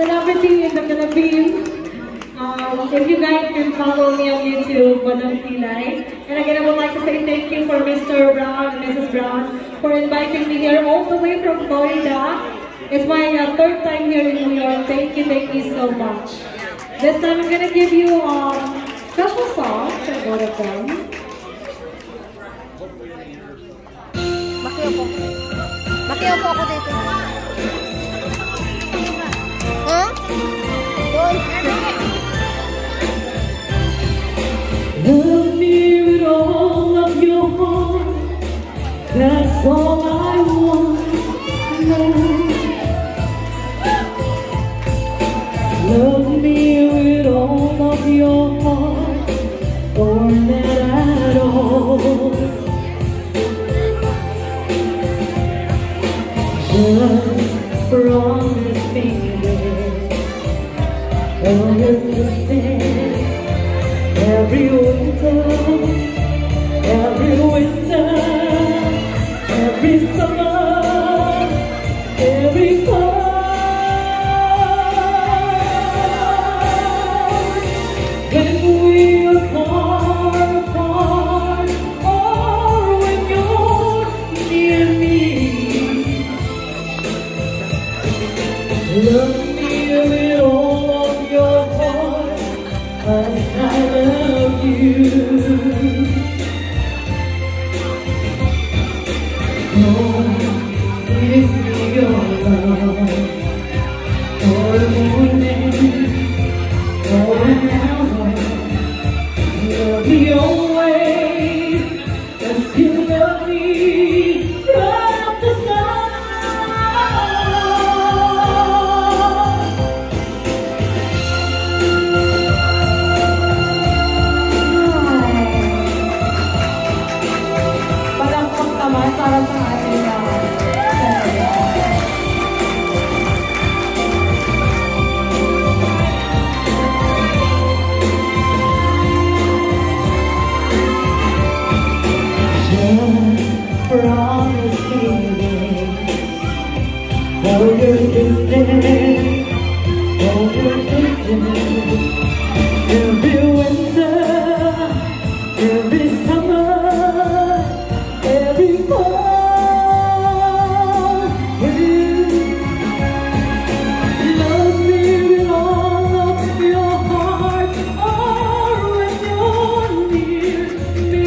celebrity in the Philippines. Um, if you guys can follow me on YouTube, Madam Kilay. And again, I would like to say thank you for Mr. Brown and Mrs. Brown for inviting me here all the way from Florida. It's my uh, third time here in New York. Thank you, thank you so much. This time I'm gonna give you um, special songs, and both of them. Makiyaw po. Makiyaw po ako dito. Love me with all your heart. I love you. Oh, give me your love for morning. Love me always, Your distance Every winter Every summer, every fall, you love me with all of your heart, or when you're near me.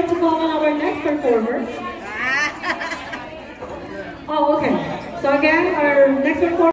like to call on our next performer. Ah. Oh, okay. So again, our next performer.